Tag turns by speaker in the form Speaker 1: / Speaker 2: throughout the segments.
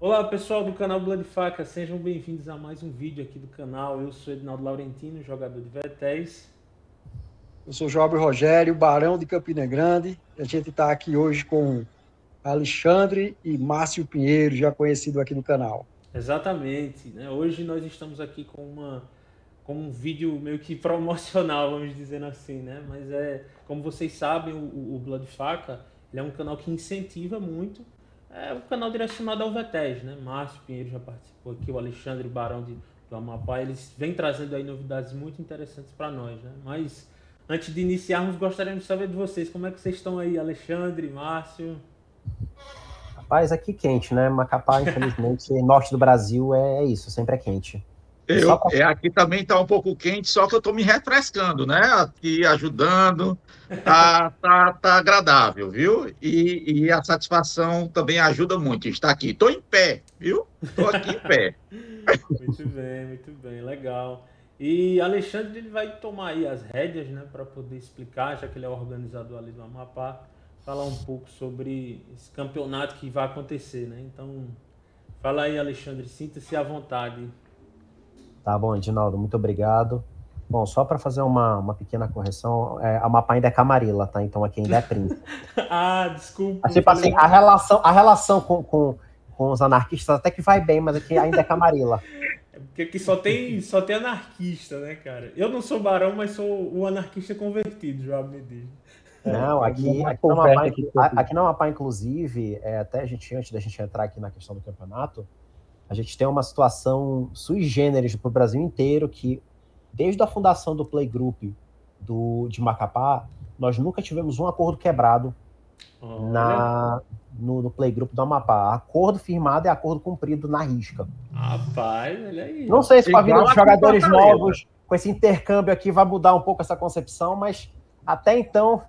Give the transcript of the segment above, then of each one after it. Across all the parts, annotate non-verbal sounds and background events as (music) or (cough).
Speaker 1: Olá pessoal do canal Blood Faca, sejam bem-vindos a mais um vídeo aqui do canal. Eu sou Edinaldo Laurentino, jogador de Vetéis.
Speaker 2: Eu sou Job Rogério, Barão de Campina Grande. A gente está aqui hoje com Alexandre e Márcio Pinheiro, já conhecido aqui no canal.
Speaker 1: Exatamente. Né? Hoje nós estamos aqui com, uma, com um vídeo meio que (laughs) promocional, vamos dizer assim, né? Mas é, como vocês sabem, o, o Blood Faca é um canal que incentiva muito é o canal direcionado ao Vetés, né? Márcio Pinheiro já participou aqui, o Alexandre Barão de, do Amapá, eles vêm trazendo aí novidades muito interessantes para nós, né? Mas antes de iniciarmos, gostaríamos de saber de vocês, como é que vocês estão aí, Alexandre, Márcio?
Speaker 3: Rapaz, aqui quente, né? Macapá, infelizmente, (laughs) norte do Brasil é isso, sempre é quente.
Speaker 4: Eu, é, aqui também está um pouco quente, só que eu estou me refrescando, né? Aqui ajudando, tá, (laughs) tá, tá agradável, viu? E, e a satisfação também ajuda muito. Está aqui, estou em pé, viu? Estou aqui em pé. (laughs)
Speaker 1: muito bem, muito bem, legal. E Alexandre ele vai tomar aí as rédeas, né, para poder explicar, já que ele é organizador ali do Amapá, falar um pouco sobre esse campeonato que vai acontecer, né? Então, fala aí, Alexandre, sinta-se à vontade.
Speaker 3: Tá bom, Edinaldo, muito obrigado. Bom, só para fazer uma, uma pequena correção, é, a Mapa ainda é Camarilla, tá? Então aqui ainda é Príncipe. (laughs)
Speaker 1: ah, desculpa.
Speaker 3: tipo assim, a relação, a relação com, com, com os anarquistas até que vai bem, mas aqui ainda é Camarilla.
Speaker 1: É porque aqui só tem, só tem anarquista, né, cara? Eu não sou barão, mas sou o anarquista convertido, João me diz.
Speaker 3: Não, aqui, aqui, no Amapá, aqui no Amapá, inclusive, é, até a gente, antes da gente entrar aqui na questão do campeonato, a gente tem uma situação sui generis para o Brasil inteiro que, desde a fundação do Playgroup do, de Macapá, nós nunca tivemos um acordo quebrado na, no, no Playgroup do Amapá. Acordo firmado é acordo cumprido na risca.
Speaker 1: Rapaz, olha aí.
Speaker 3: Não sei se com a vida dos jogadores novos, com esse intercâmbio aqui, vai mudar um pouco essa concepção, mas até então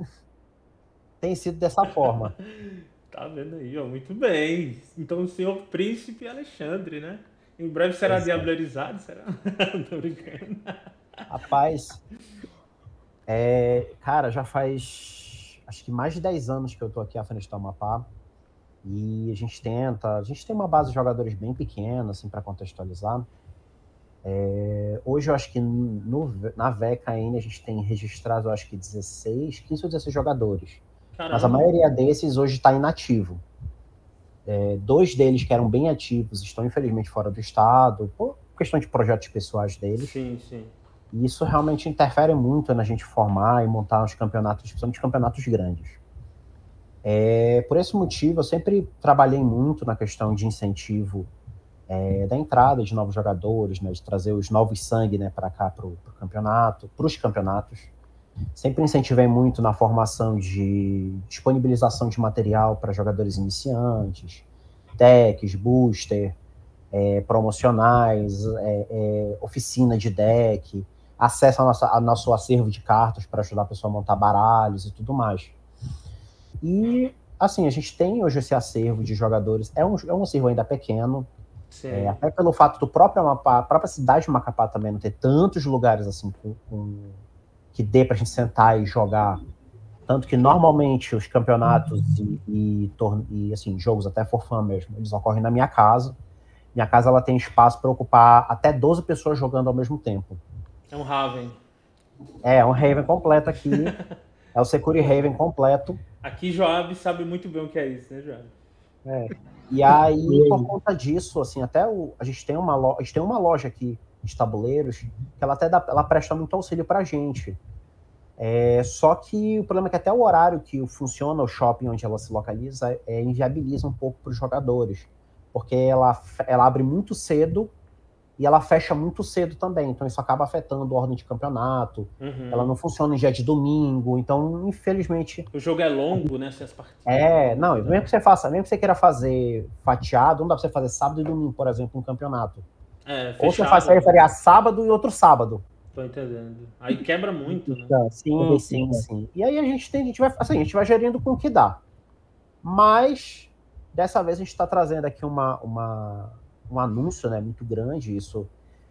Speaker 3: (laughs) tem sido dessa forma. (laughs)
Speaker 1: Tá vendo aí, ó, muito bem. Então o senhor Príncipe Alexandre, né? Em breve será é diablerizado, será? (laughs) Tô brincando.
Speaker 3: Rapaz, é, cara, já faz acho que mais de 10 anos que eu tô aqui à frente do Amapá. E a gente tenta, a gente tem uma base de jogadores bem pequena, assim, para contextualizar. É, hoje eu acho que no, na VECA ainda a gente tem registrado, eu acho que 16, 15 ou 16 jogadores. Caramba. Mas a maioria desses hoje está inativo. É, dois deles que eram bem ativos estão infelizmente fora do estado, por questão de projetos pessoais deles.
Speaker 1: Sim, sim.
Speaker 3: E isso realmente interfere muito na gente formar e montar os campeonatos, principalmente campeonatos grandes. É, por esse motivo, eu sempre trabalhei muito na questão de incentivo é, da entrada de novos jogadores, né, de trazer os novos sangue né, para cá para o campeonato, para os campeonatos. Sempre incentivei muito na formação de disponibilização de material para jogadores iniciantes, decks, booster, é, promocionais, é, é, oficina de deck, acesso ao nosso, ao nosso acervo de cartas para ajudar a pessoa a montar baralhos e tudo mais. E, assim, a gente tem hoje esse acervo de jogadores, é um, é um acervo ainda pequeno, é, até pelo fato do próprio Amapá, a própria cidade de Macapá também não ter tantos lugares assim com, com que dê para a gente sentar e jogar. Tanto que normalmente os campeonatos e, e, e assim, jogos até for fun mesmo, eles ocorrem na minha casa. Minha casa ela tem espaço para ocupar até 12 pessoas jogando ao mesmo tempo.
Speaker 1: É um Raven.
Speaker 3: É, é um Raven completo aqui. (laughs) é o Security Raven completo.
Speaker 1: Aqui Joab sabe muito bem o que é isso, né, Joab?
Speaker 3: É. E aí, por conta disso, assim, até o, a gente tem uma loja, a gente tem uma loja aqui de tabuleiros que ela até dá, ela presta muito auxílio para a gente. É, só que o problema é que até o horário que funciona o shopping onde ela se localiza é, inviabiliza um pouco para os jogadores, porque ela, ela abre muito cedo e ela fecha muito cedo também, então isso acaba afetando a ordem de campeonato. Uhum. Ela não funciona em dia de domingo, então infelizmente.
Speaker 1: O jogo é longo, né? Essas partidas.
Speaker 3: É, não, mesmo que você faça, mesmo que você queira fazer fatiado, não dá pra você fazer sábado e domingo, por exemplo, um campeonato. É, Ou você faz variar sábado e outro sábado.
Speaker 1: Tô entendendo. Aí quebra muito, né?
Speaker 3: Sim, sim, sim. E aí a gente tem, a gente vai, assim, a gente vai gerindo com o que dá. Mas dessa vez a gente está trazendo aqui uma, uma, um anúncio, né, muito grande. Isso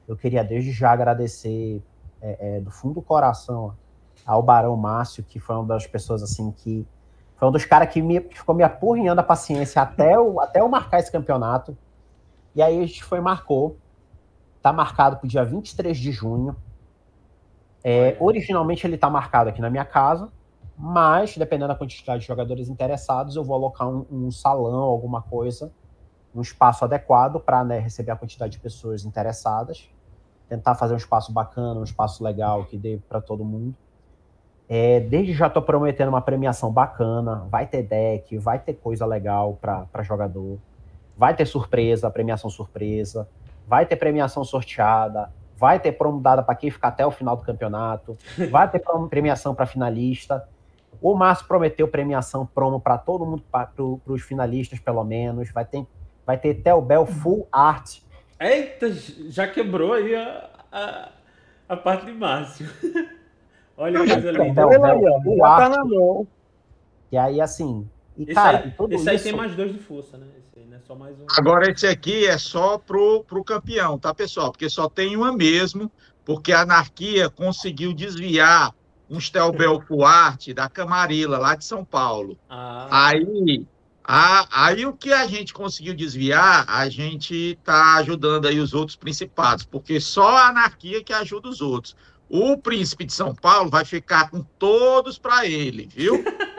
Speaker 3: eu queria desde já agradecer é, é, do fundo do coração ao Barão Márcio, que foi uma das pessoas assim que foi um dos caras que, me, que ficou me apurrinhando a paciência até eu, até eu marcar esse campeonato. E aí a gente foi marcou. Tá marcado para o dia 23 de junho. É, originalmente ele está marcado aqui na minha casa, mas dependendo da quantidade de jogadores interessados, eu vou alocar um, um salão, alguma coisa, um espaço adequado para né, receber a quantidade de pessoas interessadas. Tentar fazer um espaço bacana, um espaço legal que dê para todo mundo. É, desde já estou prometendo uma premiação bacana. Vai ter deck, vai ter coisa legal para jogador. Vai ter surpresa, premiação surpresa. Vai ter premiação sorteada. Vai ter promo dada para quem ficar até o final do campeonato. Vai ter premiação para finalista. O Márcio prometeu premiação promo para todo mundo, para os finalistas, pelo menos. Vai ter, vai ter Bell Full Art.
Speaker 1: Eita, já quebrou aí a, a, a parte de Márcio. (laughs) Olha que coisa linda.
Speaker 3: Tá na mão. E aí, assim. E,
Speaker 1: esse
Speaker 3: cara,
Speaker 1: aí, esse
Speaker 3: isso...
Speaker 1: aí tem mais dois de força, né? Esse aí não é só mais um.
Speaker 4: Agora, esse aqui é só pro, pro campeão, tá, pessoal? Porque só tem uma mesmo, porque a anarquia conseguiu desviar um Stelbel Fuarte da Camarilla, lá de São Paulo.
Speaker 1: Ah.
Speaker 4: Aí, a, aí o que a gente conseguiu desviar, a gente tá ajudando aí os outros principados, porque só a anarquia que ajuda os outros. O príncipe de São Paulo vai ficar com todos para ele, viu? (laughs)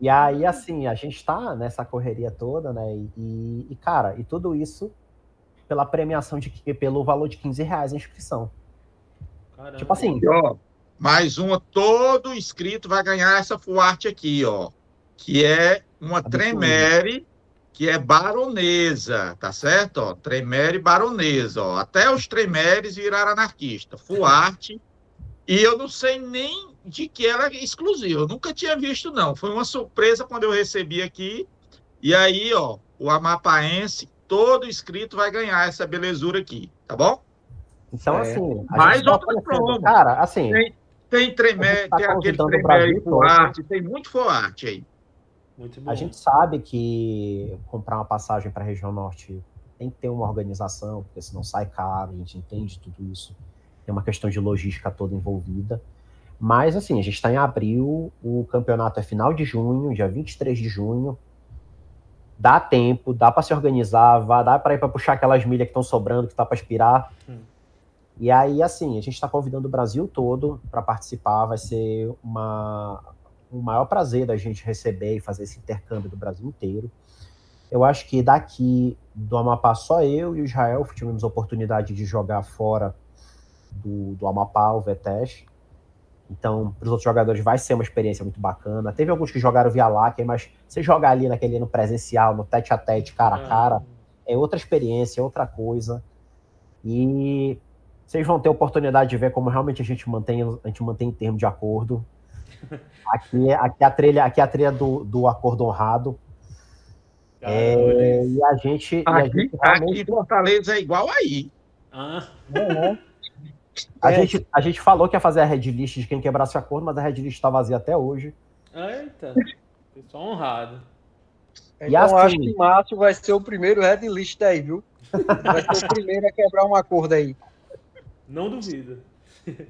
Speaker 3: e aí, assim, a gente está nessa correria toda, né? E, e, cara, e tudo isso pela premiação de pelo valor de 15 reais a inscrição. Caramba. Tipo assim.
Speaker 4: E, ó, mais uma, todo inscrito vai ganhar essa fuarte aqui, ó. Que é uma Tremere que é baronesa, tá certo? Ó, Tremere baronesa, ó. Até os Tremeres viraram anarquista. Fuarte. e eu não sei nem de que era exclusivo. Eu nunca tinha visto, não. Foi uma surpresa quando eu recebi aqui. E aí, ó, o amapaense, todo inscrito vai ganhar essa belezura aqui, tá bom?
Speaker 3: Então, é. assim.
Speaker 4: Mais outras promos.
Speaker 3: Cara, assim.
Speaker 4: Tem, tem Tremere, tá tem aquele Tremere Fuarte, tem muito Fuarte aí.
Speaker 3: A gente sabe que comprar uma passagem para a região norte tem que ter uma organização, porque senão sai caro, a gente entende tudo isso. Tem uma questão de logística toda envolvida. Mas, assim, a gente está em abril, o campeonato é final de junho, dia 23 de junho. Dá tempo, dá para se organizar, vai, dá para ir para puxar aquelas milhas que estão sobrando, que está para expirar. Hum. E aí, assim, a gente está convidando o Brasil todo para participar. Vai ser uma, o maior prazer da gente receber e fazer esse intercâmbio do Brasil inteiro. Eu acho que daqui do Amapá, só eu e o Israel tivemos a oportunidade de jogar fora do, do Amapá, o VTES. Então, para os outros jogadores vai ser uma experiência muito bacana. Teve alguns que jogaram via LAC, mas você jogar ali naquele no presencial, no tete a tete, cara a cara, é outra experiência, é outra coisa. E vocês vão ter a oportunidade de ver como realmente a gente mantém, a gente mantém em termo de acordo. (laughs) Aqui, aqui a trilha, aqui a trilha do, do acordo honrado. É, e a gente.
Speaker 4: Aqui,
Speaker 3: a gente
Speaker 4: realmente... aqui Fortaleza é igual aí.
Speaker 1: Ah.
Speaker 3: Uhum. A, é. gente, a gente falou que ia fazer a red list de quem quebrasse o acordo, mas a red list está vazia até hoje.
Speaker 1: Eita, pessoal honrado.
Speaker 2: Então e assim, acho que Márcio vai ser o primeiro red list aí, viu? Vai ser o primeiro a quebrar um acordo aí.
Speaker 1: Não duvido.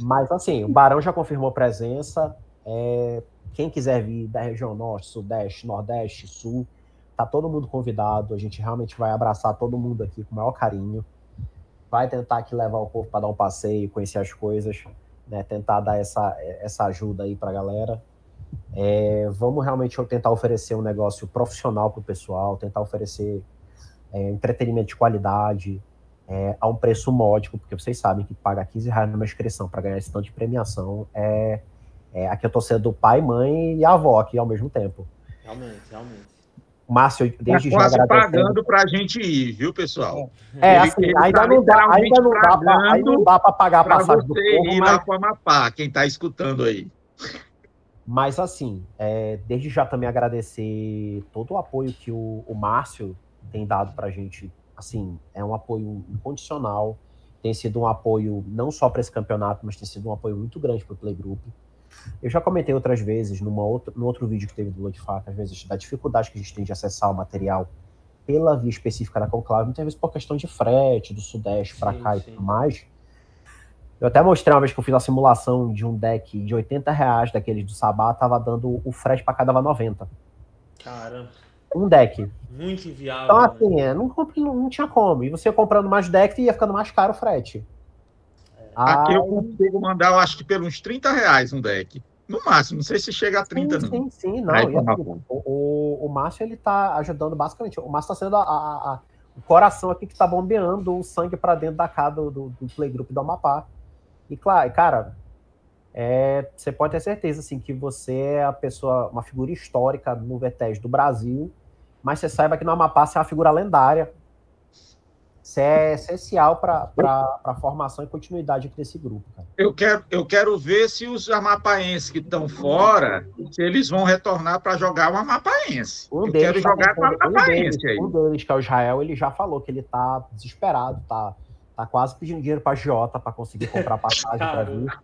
Speaker 3: Mas assim, o Barão já confirmou presença. É, quem quiser vir da região norte, sudeste, nordeste, sul, tá todo mundo convidado. A gente realmente vai abraçar todo mundo aqui com o maior carinho. Vai tentar aqui levar o povo para dar um passeio, conhecer as coisas, né? Tentar dar essa, essa ajuda aí para a galera. É, vamos realmente tentar oferecer um negócio profissional para o pessoal, tentar oferecer é, entretenimento de qualidade, é, a um preço módico, porque vocês sabem que pagar 15 reais numa inscrição para ganhar esse tanto de premiação é é, aqui eu tô sendo pai, mãe e avó aqui ao mesmo tempo.
Speaker 1: Realmente, realmente.
Speaker 3: Márcio, desde
Speaker 4: tá quase já pagando para a gente ir, viu, pessoal?
Speaker 3: É, ele, assim, ele ainda, tá não dá, ainda, não dá pra, ainda não dá para pagar a passagem do povo,
Speaker 4: ir mas... lá Amapá, quem está escutando aí.
Speaker 3: Mas, assim, é, desde já também agradecer todo o apoio que o, o Márcio tem dado para a gente. Assim, é um apoio incondicional. Tem sido um apoio não só para esse campeonato, mas tem sido um apoio muito grande para o Playgroup. Eu já comentei outras vezes, numa outra, no outro vídeo que teve do Faca, às vezes, da dificuldade que a gente tem de acessar o material pela via específica da Conclave, muitas vezes por questão de frete, do Sudeste para cá sim. e tudo mais. Eu até mostrei uma vez que eu fiz a simulação de um deck de 80 reais daqueles do Sabá, tava dando o frete para cada 90.
Speaker 1: Caramba.
Speaker 3: Um deck.
Speaker 1: Muito inviável.
Speaker 3: Então,
Speaker 1: né?
Speaker 3: assim, é, não, não, não tinha como. E você comprando mais decks ia ficando mais caro o frete.
Speaker 4: Aqui eu consigo mandar, eu acho que pelos 30 reais um deck. No máximo, não sei se chega a 30,
Speaker 3: sim,
Speaker 4: não.
Speaker 3: sim, sim, não.
Speaker 4: Aí,
Speaker 3: e assim,
Speaker 4: tá
Speaker 3: o, o, o Márcio, ele tá ajudando basicamente. O Márcio tá sendo a- a- a- o coração aqui que tá bombeando o sangue pra dentro da casa do, do, do playgroup do Amapá. E claro, cara, é, você pode ter certeza assim, que você é a pessoa, uma figura histórica no VTES do Brasil, mas você saiba que no Amapá você é uma figura lendária. Você é essencial para a formação e continuidade aqui desse grupo, cara.
Speaker 4: Eu quero, eu quero ver se os amapaenses que estão fora, se eles vão retornar para jogar o amapaense.
Speaker 3: Um
Speaker 4: eu quero
Speaker 3: tá
Speaker 4: jogar com o
Speaker 3: pensando- um deles,
Speaker 4: amapaense aí.
Speaker 3: um deles, que é o Israel, ele já falou que ele tá desesperado, tá, tá quase pedindo dinheiro pra Giota pra conseguir comprar passagem pra vir.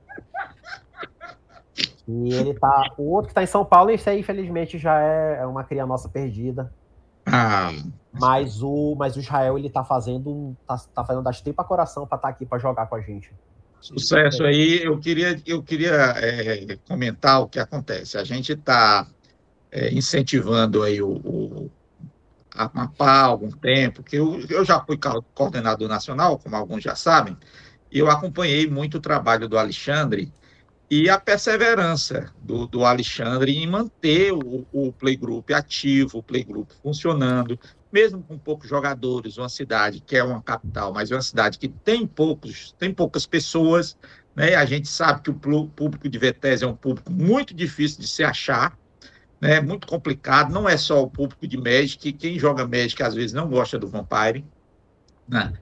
Speaker 3: E ele tá. O outro que tá em São Paulo, esse aí, infelizmente, já é é uma cria nossa perdida.
Speaker 4: Ah,
Speaker 3: Mas o, mas o Israel, ele tá fazendo. Tá, tá fazendo das tripas coração pra estar aqui pra jogar com a gente.
Speaker 4: sucesso aí. Eu queria, eu queria é, comentar o que acontece. A gente está incentivando aí o, o a Amapá há algum tempo, que eu, eu já fui co- coordenador nacional, como alguns já sabem, e eu acompanhei muito o trabalho do Alexandre e a perseverança do, do Alexandre em manter o, o playgroup ativo, o playgroup funcionando, mesmo com poucos jogadores, uma cidade que é uma capital, mas é uma cidade que tem poucos, tem poucas pessoas, né? A gente sabe que o público de Vetés é um público muito difícil de se achar, né? Muito complicado, não é só o público de Magic, quem joga Magic às vezes não gosta do Vampire, né?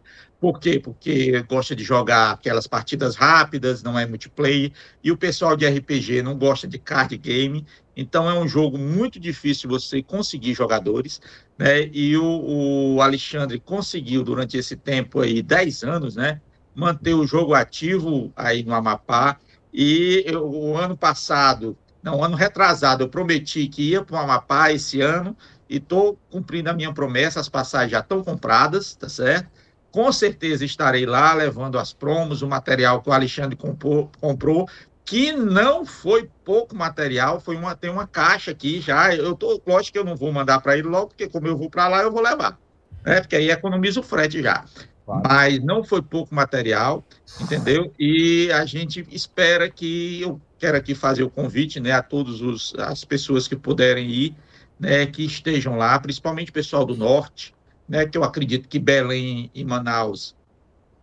Speaker 4: Por quê? Porque gosta de jogar aquelas partidas rápidas, não é multiplayer, e o pessoal de RPG não gosta de card game, então é um jogo muito difícil você conseguir jogadores, né? E o, o Alexandre conseguiu durante esse tempo aí, 10 anos, né? Manter o jogo ativo aí no Amapá. E eu- o ano passado, não, ano retrasado, eu prometi que ia para o Amapá esse ano e estou cumprindo a minha promessa. As passagens já estão compradas, tá certo? Com certeza estarei lá levando as promos, o material que o Alexandre comprou, comprou que não foi pouco material, foi uma, tem uma caixa aqui já. Eu tô, lógico que eu não vou mandar para ele logo, porque como eu vou para lá, eu vou levar. Né? Porque aí economiza o frete já.
Speaker 3: Claro.
Speaker 4: Mas não foi pouco material, entendeu? E a gente espera que eu quero aqui fazer o convite né, a todas as pessoas que puderem ir, né, que estejam lá, principalmente o pessoal do norte, né, que eu acredito que Belém e Manaus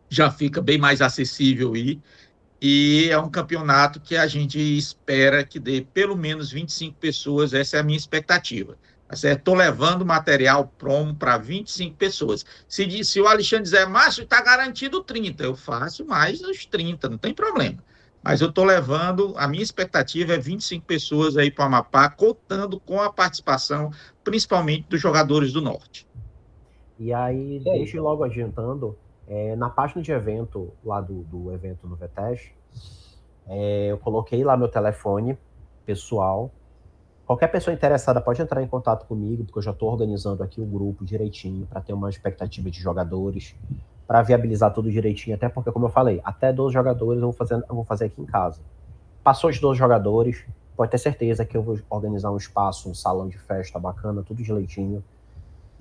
Speaker 4: já fica bem mais acessível. E é um campeonato que a gente espera que dê pelo menos 25 pessoas, essa é a minha expectativa. Tá? Estou levando material promo para 25 pessoas. Se, se o Alexandre dizer, Márcio, está garantido 30, eu faço mais os 30, não tem problema. Mas eu estou levando, a minha expectativa é 25 pessoas aí para o Amapá, contando com a participação, principalmente dos jogadores do Norte.
Speaker 3: E aí, desde logo adiantando, é, na página de evento, lá do, do evento no VTES, é, eu coloquei lá meu telefone pessoal. Qualquer pessoa interessada pode entrar em contato comigo, porque eu já estou organizando aqui o grupo direitinho para ter uma expectativa de jogadores, para viabilizar tudo direitinho, até porque, como eu falei, até 12 jogadores eu vou fazer, eu vou fazer aqui em casa. Passou os 12 jogadores, pode ter certeza que eu vou organizar um espaço, um salão de festa bacana, tudo direitinho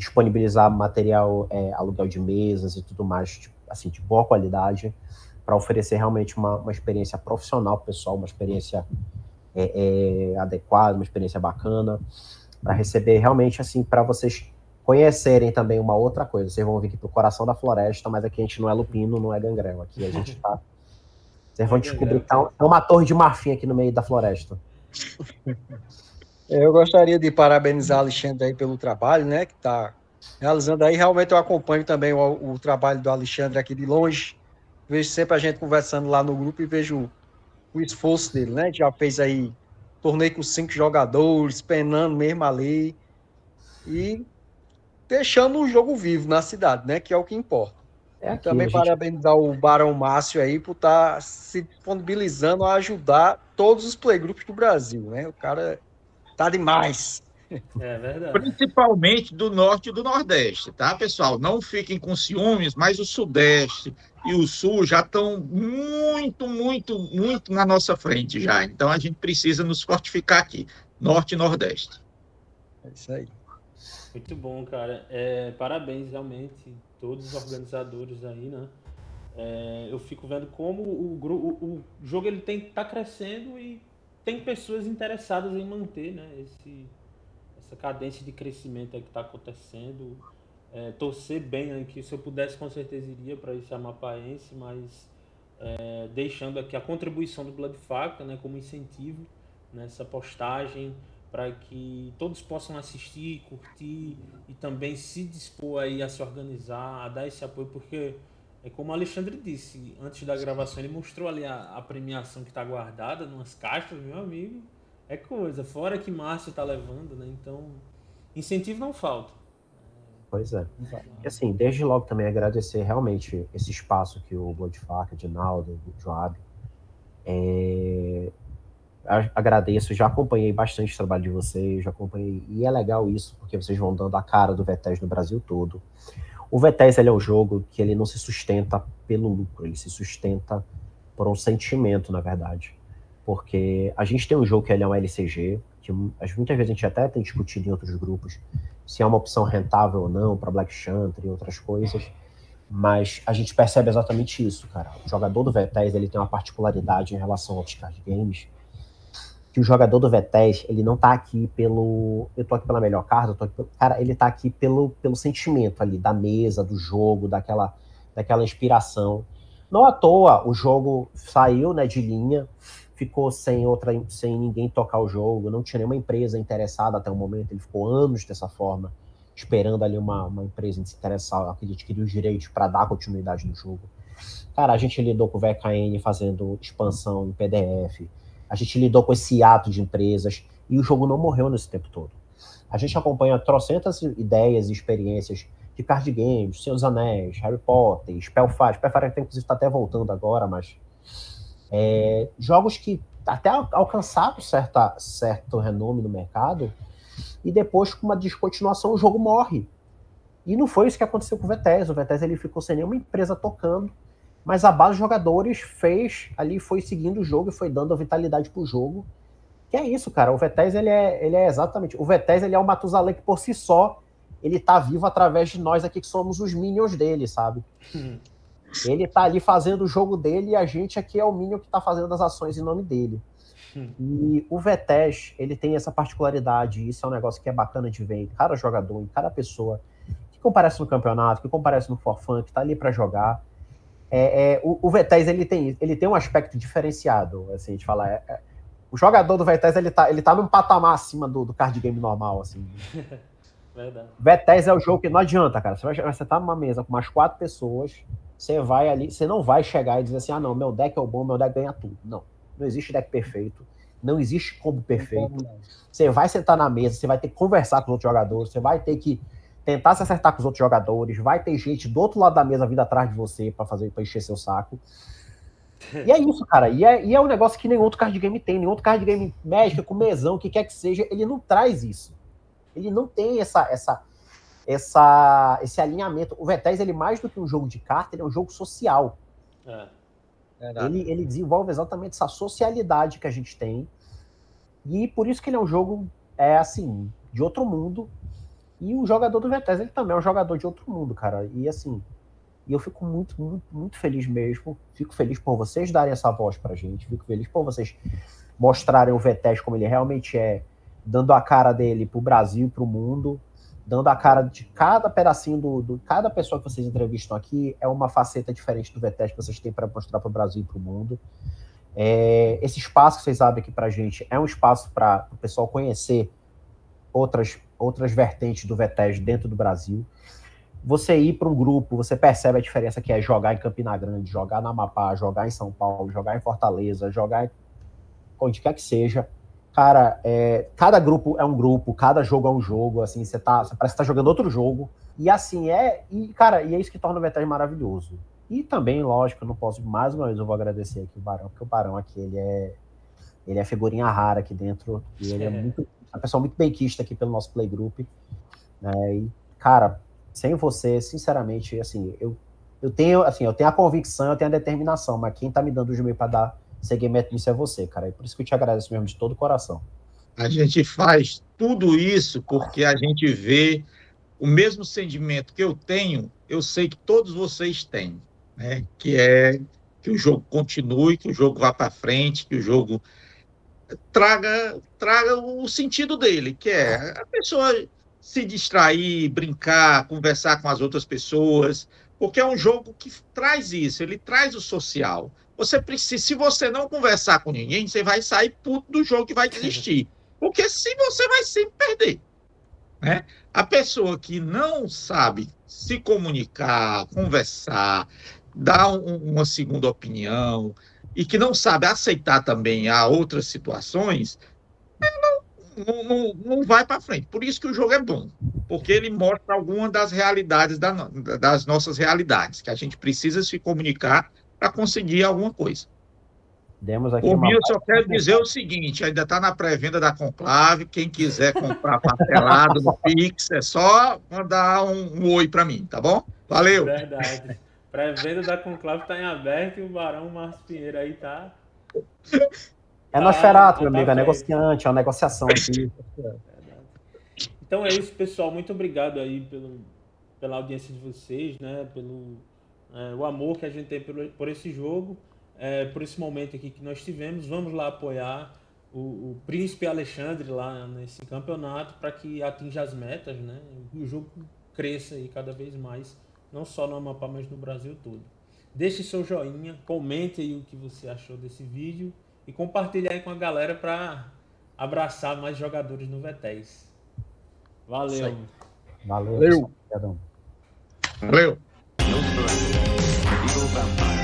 Speaker 3: disponibilizar material, é, aluguel de mesas e tudo mais, tipo, assim, de boa qualidade, para oferecer realmente uma, uma experiência profissional pro pessoal, uma experiência é, é, adequada, uma experiência bacana, para receber realmente, assim, para vocês conhecerem também uma outra coisa. Vocês vão vir aqui pro coração da floresta, mas aqui a gente não é lupino, não é gangrel. Aqui a gente tá. (laughs) Vocês vão descobrir que tá é uma torre de marfim aqui no meio da floresta. (laughs)
Speaker 2: Eu gostaria de parabenizar a Alexandre aí pelo trabalho, né, que está realizando aí. Realmente eu acompanho também o, o trabalho do Alexandre aqui de longe. Vejo sempre a gente conversando lá no grupo e vejo o, o esforço dele, né? Já fez aí torneio com cinco jogadores, penando mesmo ali e deixando o jogo vivo na cidade, né? Que é o que importa.
Speaker 3: É aqui,
Speaker 2: Também
Speaker 3: gente-
Speaker 2: parabenizar o Barão Márcio aí por estar se disponibilizando a ajudar todos os playgroups do Brasil, né? O cara tá demais.
Speaker 1: É verdade.
Speaker 4: Principalmente do norte e do nordeste, tá, pessoal? Não fiquem com ciúmes, mas o sudeste e o sul já estão muito, muito, muito na nossa frente já. Então a gente precisa nos fortificar aqui, norte e nordeste.
Speaker 2: É isso aí.
Speaker 1: Muito bom, cara. É, parabéns, realmente, todos os organizadores aí, né? É, eu fico vendo como o, o, o jogo ele tem tá crescendo e tem pessoas interessadas em manter, né? Esse, essa cadência de crescimento que está acontecendo. É, torcer bem né, que se eu pudesse com certeza iria para esse amapaense, mas é, deixando aqui a contribuição do Blood Faca né, como incentivo nessa postagem para que todos possam assistir, curtir e também se dispor aí a se organizar, a dar esse apoio, porque é como o Alexandre disse, antes da gravação ele mostrou ali a, a premiação que está guardada numas caixas, meu amigo, é coisa, fora que Márcio está levando, né? Então, incentivo não falta.
Speaker 3: Pois é. E assim, desde logo também agradecer realmente esse espaço que o Blood Faca, Dinaldo, o Joab, é, agradeço, já acompanhei bastante o trabalho de vocês, já acompanhei, e é legal isso, porque vocês vão dando a cara do Vetés no Brasil todo. O ele é um jogo que ele não se sustenta pelo lucro, ele se sustenta por um sentimento, na verdade. Porque a gente tem um jogo que ele é um LCG, que muitas vezes a gente até tem discutido em outros grupos, se é uma opção rentável ou não para Black Chanter e outras coisas, mas a gente percebe exatamente isso, cara. O jogador do Vetés, ele tem uma particularidade em relação aos card games, que o jogador do Vetés, ele não tá aqui pelo. Eu tô aqui pela melhor carta, eu tô aqui pelo, cara, ele tá aqui pelo, pelo sentimento ali, da mesa, do jogo, daquela, daquela inspiração. Não à toa, o jogo saiu né, de linha, ficou sem outra, sem ninguém tocar o jogo, não tinha nenhuma empresa interessada até o momento, ele ficou anos dessa forma, esperando ali uma, uma empresa se interessar, que adquirir os direitos para dar continuidade no jogo. Cara, a gente lidou com o VKN fazendo expansão em PDF, a gente lidou com esse ato de empresas e o jogo não morreu nesse tempo todo. A gente acompanha trocentas ideias e experiências de card games, Senhor Anéis, Harry Potter, Spellfire. Spellfire inclusive está até voltando agora, mas é, jogos que até alcançaram certa, certo renome no mercado e depois com uma descontinuação o jogo morre. E não foi isso que aconteceu com o Vetes. O Vetes ele ficou sem nenhuma empresa tocando mas a base de jogadores fez ali, foi seguindo o jogo e foi dando vitalidade pro jogo. Que é isso, cara. O Vetés, ele é, ele é exatamente. O Vetés, ele é o Matusalém que por si só ele tá vivo através de nós aqui que somos os minions dele, sabe? Hum. Ele tá ali fazendo o jogo dele e a gente aqui é o minion que tá fazendo as ações em nome dele. Hum. E o Vetés, ele tem essa particularidade, isso é um negócio que é bacana de ver em cada jogador, em cada pessoa que comparece no campeonato, que comparece no Forfun, que tá ali para jogar é, é, o, o Vetés ele tem, ele tem um aspecto diferenciado, assim, a gente fala. É, é, o jogador do Vetés ele tá, ele tá num patamar acima do, do card game normal, assim. (laughs) Verdade. Vetés é o jogo que não adianta, cara. Você, vai, você tá numa mesa com umas quatro pessoas, você vai ali, você não vai chegar e dizer assim, ah, não, meu deck é o bom, meu deck ganha tudo. Não, não existe deck perfeito, não existe combo perfeito. Você vai sentar na mesa, você vai ter que conversar com os outros jogadores, você vai ter que tentar se acertar com os outros jogadores, vai ter gente do outro lado da mesa vindo atrás de você para fazer para encher seu saco. (laughs) E é isso, cara. E é, e é um negócio que nenhum outro card game tem, nenhum outro card game médico, com mesão, que quer que seja, ele não traz isso. Ele não tem essa, essa, essa, esse alinhamento. O Vetés, ele mais do que um jogo de carta, ele é um jogo social. É. Ele, ele desenvolve exatamente essa socialidade que a gente tem. E por isso que ele é um jogo, é assim, de outro mundo, e o jogador do Vetés, ele também é um jogador de outro mundo, cara. E assim, e eu fico muito, muito, muito feliz mesmo. Fico feliz por vocês darem essa voz pra gente. Fico feliz por vocês mostrarem o Vetés como ele realmente é, dando a cara dele pro Brasil pro mundo, dando a cara de cada pedacinho do, do, cada pessoa que vocês entrevistam aqui é uma faceta diferente do Vetés que vocês têm para mostrar pro Brasil e pro mundo. É, esse espaço que vocês abrem aqui pra gente é um espaço para o pessoal conhecer outras outras vertentes do Vetés dentro do Brasil. Você ir para um grupo, você percebe a diferença que é jogar em Campina Grande, jogar na Amapá, jogar em São Paulo, jogar em Fortaleza, jogar em onde quer que seja. Cara, é, cada grupo é um grupo, cada jogo é um jogo, assim, você tá, você parece que tá jogando outro jogo. E assim, é, e cara, e é isso que torna o Vetés maravilhoso. E também, lógico, eu não posso, mais uma vez eu vou agradecer aqui o Barão, porque o Barão aqui, ele é, ele é figurinha rara aqui dentro, e ele é, é muito uma pessoa muito benquista aqui pelo nosso playgroup. Né? E, cara, sem você, sinceramente, assim, eu, eu tenho, assim, eu tenho a convicção, eu tenho a determinação, mas quem tá me dando o meio para dar seguimento nisso é você, cara. E por isso que eu te agradeço mesmo de todo o coração.
Speaker 4: A gente faz tudo isso porque a gente vê o mesmo sentimento que eu tenho, eu sei que todos vocês têm, né? Que é que o jogo continue, que o jogo vá para frente, que o jogo traga traga o sentido dele, que é a pessoa se distrair, brincar, conversar com as outras pessoas, porque é um jogo que traz isso, ele traz o social. Você precisa, se você não conversar com ninguém, você vai sair puto do jogo e vai desistir. Porque se você vai sempre perder. Né? A pessoa que não sabe se comunicar, conversar, dar um, uma segunda opinião e que não sabe aceitar também a outras situações, não, não, não, não vai para frente. Por isso que o jogo é bom, porque ele mostra alguma das realidades da, das nossas realidades, que a gente precisa se comunicar para conseguir alguma coisa. Demos aqui o uma... eu só quero dizer o seguinte: ainda está na pré-venda da Conclave. Quem quiser comprar parcelado (laughs) no Pix, é só mandar um, um oi para mim, tá bom? Valeu.
Speaker 1: Verdade. Pré-venda da Conclave está em aberto e o Barão Márcio Pinheiro aí tá.
Speaker 3: É tá, Nosferatu, meu tá amigo, é negociante, é uma negociação aqui.
Speaker 1: Então é isso, pessoal. Muito obrigado aí pelo, pela audiência de vocês, né? Pelo é, o amor que a gente tem por, por esse jogo é, por esse momento aqui que nós tivemos. Vamos lá apoiar o, o Príncipe Alexandre lá nesse campeonato para que atinja as metas, né? E o jogo cresça aí cada vez mais, não só no Amapá, mas no Brasil todo. Deixe seu joinha, comente aí o que você achou desse vídeo e compartilhe aí com a galera para abraçar mais jogadores no V10. Valeu.
Speaker 3: Valeu. Valeu.
Speaker 4: Valeu. Valeu.